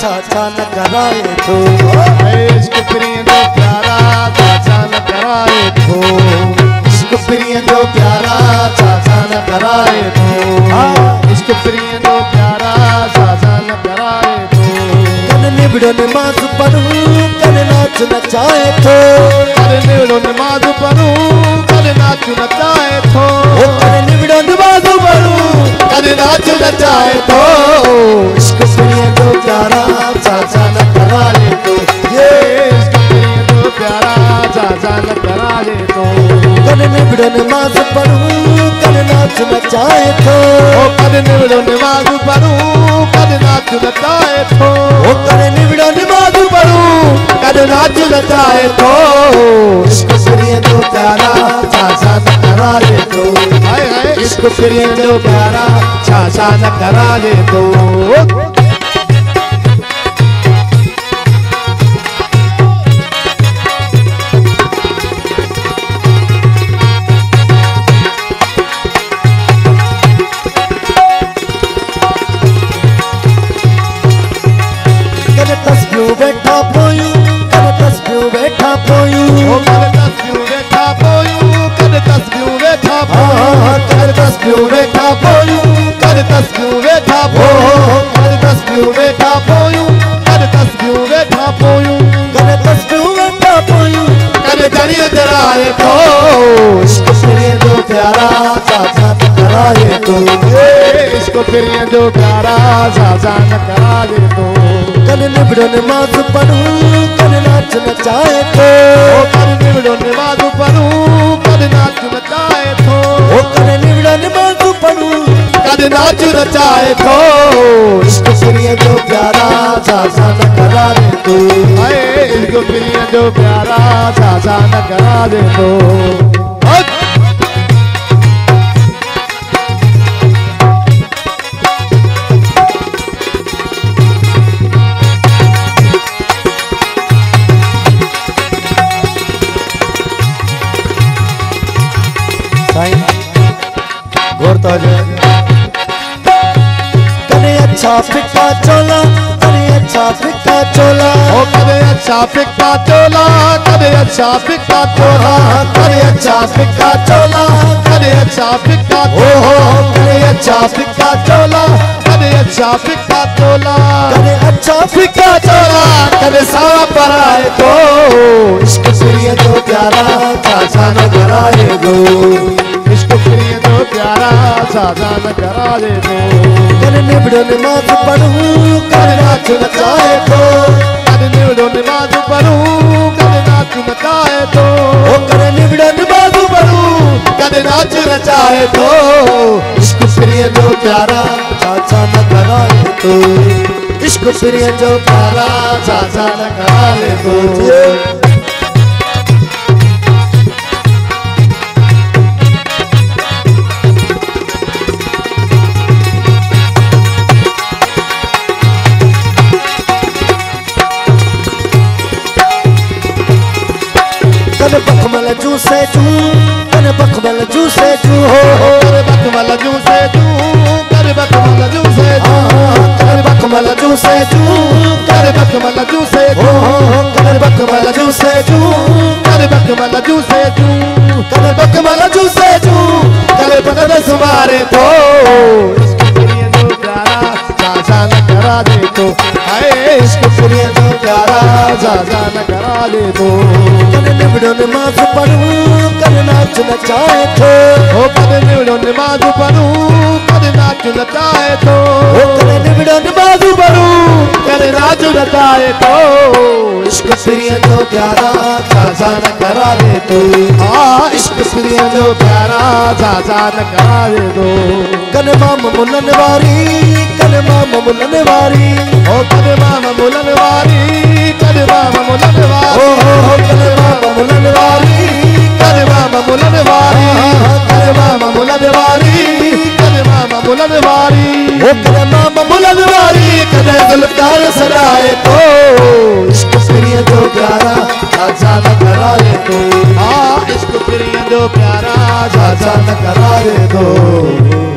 चाचा न कराए तो। इश्क प्रिय जो प्यारा चाचा न कराए तो। इश्क प्रिय जो प्यारा चाचा न कराए तो। इश्क प्रिय जो प्यारा चाचा न कराए तो। कन निबड़ो नमाज़ पढ़ू कन नाच नचाए तो। नमाज़ पढ़ू नाच नचाए तो। कन निबड़ो नमाज़ पढ़ू कर नाच नचाए तो। प्रिय जो प्यारा चाचा न कराए तो। ये इश्क जो प्यारा चाचा न कराए तो। कन निबड़ो नमाज़ पढ़ू कन नाच नचाए तो। ओ कर निवड़ो नमाज़ पढ़ू कर नाच नचाए तो। ओ कन निबड़ो नमाज़ पढ़ू कर नाच नचाए तो। इश्क प्रिय जो प्यारा चाचा न कराए तो। हाय हाय। इश्क प्रिय जो प्यारा चाचा न कराए तो। इसको फिर ये जो प्यारा चाचा न कराए तो कने निबड़ो नमाज़ पढ़ू कने नाच नचाए तो। ओ कर निवड़ो नमाज़ पढ़ू कर नाच नचाए तो। ओ कने निबड़ो नमाज़ पढ़ू कर नाच नचाए तो। इश्क प्रिय जो प्यारा चाचा न कराए तो इसको फिर ये जो प्यारा चाचा न करा दे तो गौर तो कने अच्छा फिक्का चोला कने अच्छा फिक्का चोला। ओ करे अच्छा फिक्का चोला करे अच्छा फिक्का चोला। कने अच्छा फिक्का चोला। करे अच्छा फिक्का ओ हो हो अच्छा फिक्का चोला। करे अच्छा फिक्का चोला। कने अच्छा फिक्का चोला। कने सावा पर आए तो इश्क प्रिय जो प्यारा चाचा न कराए गो करा दे तो कने निबड़ो नमाज़ पढ़ू कने नाच नचाए तो। कर निवड़ो नमाज़ पढ़ू कर नाच नचाए तो। ओ कने निबड़ो नमाज़ पढ़ू कर नाच नचाए तो। इश्क प्रिय जो प्यारा चाचा न कराए तो। इश्क प्रिय जो प्यारा चाचा न कराए तो। कन बखमल जूसे जू, कन बखमल जूसे जू, हो कर बकमल जू से जू कर बकमल जू से जू, कन बखमल जूसे जू कर बकमल जू से हो जू कन बखमल जूसे जू कर बकमल जू से जू, कन बखमल जूसे जू कर बकमल सुमारे तो इसको प्रिय जो प्यारा चाचा न करा दे तो आए इश्क प्रिय जो प्यारा चाचा न करा दे तो। कन कन नाच नचाए थे ओ निवड़ो नाच नचाए तो। ओ कन नाच नचाए तो। इश्क प्रिय जो प्यारा चाचा न करा दे तो। हाँ इश्क प्रिय जो प्यारा चाचा न करा दे तो। कन माम मुलन वारी कन माम मुलन वारी। ओ माम मुलन वारी माम वारी माम मुलन वारी कन गुलकार सजाए तो। इश्क प्रिय जो प्यारा आजा न करा तो। हाँ इश्क प्रिय जो प्यारा चाचा न करा दे तो।